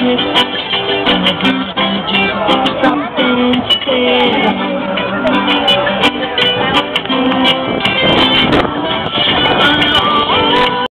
And I didn't do something to